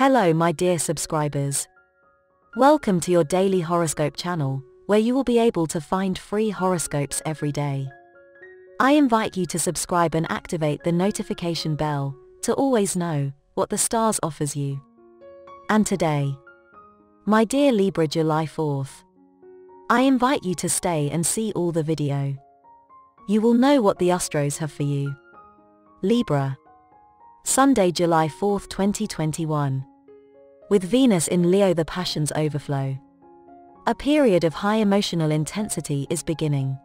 Hello my dear subscribers. Welcome to your daily horoscope channel, where you will be able to find free horoscopes every day. I invite you to subscribe and activate the notification bell, to always know what the stars offers you. And today, my dear Libra July 4th, I invite you to stay and see all the video. You will know what the Astros have for you. Libra. Sunday, July 4th, 2021. With Venus in Leo the passions overflow. A period of high emotional intensity is beginning.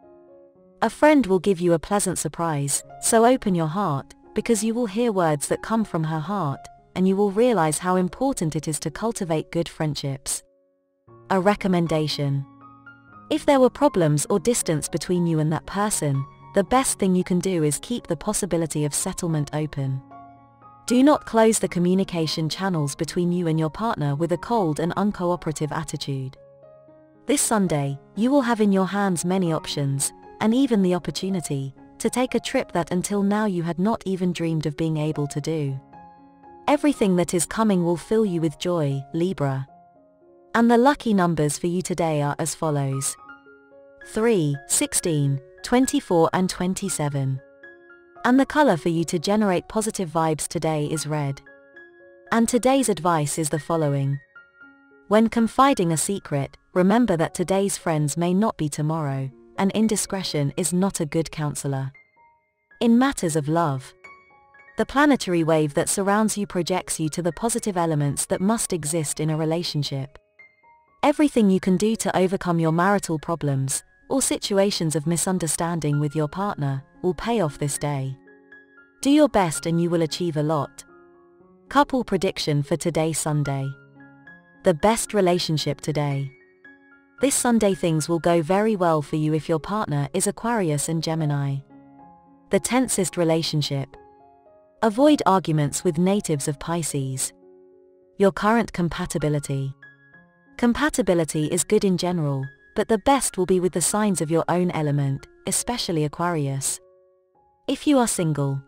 A friend will give you a pleasant surprise, so open your heart, because you will hear words that come from her heart, and you will realize how important it is to cultivate good friendships. A recommendation. If there were problems or distance between you and that person, the best thing you can do is keep the possibility of settlement open. Do not close the communication channels between you and your partner with a cold and uncooperative attitude. This Sunday, you will have in your hands many options, and even the opportunity, to take a trip that until now you had not even dreamed of being able to do. Everything that is coming will fill you with joy, Libra. And the lucky numbers for you today are as follows. 3, 16, 24 and 27. And the color for you to generate positive vibes today is red. And today's advice is the following. When confiding a secret, remember that today's friends may not be tomorrow, and indiscretion is not a good counselor. In matters of love, the planetary wave that surrounds you projects you to the positive elements that must exist in a relationship. Everything you can do to overcome your marital problems, or situations of misunderstanding with your partner, will pay off this day. Do your best and you will achieve a lot. Couple prediction for today Sunday. The best relationship today. This Sunday things will go very well for you if your partner is Aquarius and Gemini. The tensest relationship. Avoid arguments with natives of Pisces. Your current compatibility. Compatibility is good in general, but the best will be with the signs of your own element, especially Aquarius. If you are single,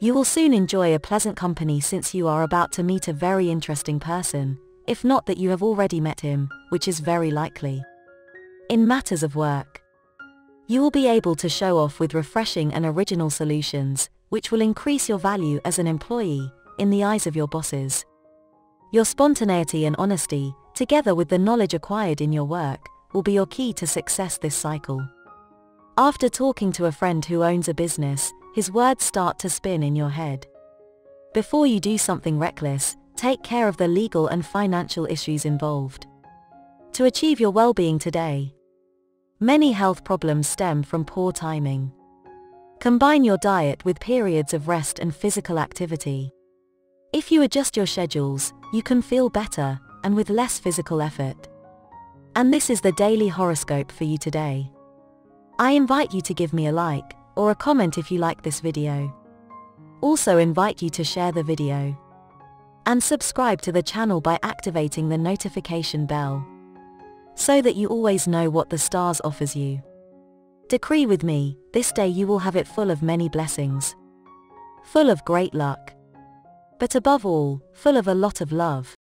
you will soon enjoy a pleasant company since you are about to meet a very interesting person, if not that you have already met him, which is very likely. In matters of work, you will be able to show off with refreshing and original solutions, which will increase your value as an employee, in the eyes of your bosses. Your spontaneity and honesty, together with the knowledge acquired in your work, will be your key to success this cycle. After talking to a friend who owns a business, his words start to spin in your head. Before you do something reckless, take care of the legal and financial issues involved. To achieve your well-being today, many health problems stem from poor timing. Combine your diet with periods of rest and physical activity. If you adjust your schedules, you can feel better, and with less physical effort. And this is the daily horoscope for you today. I invite you to give me a like, or a comment if you like this video. Also invite you to share the video. And subscribe to the channel by activating the notification bell. So that you always know what the stars offers you. Decree with me, this day you will have it full of many blessings. Full of great luck. But above all, full of a lot of love.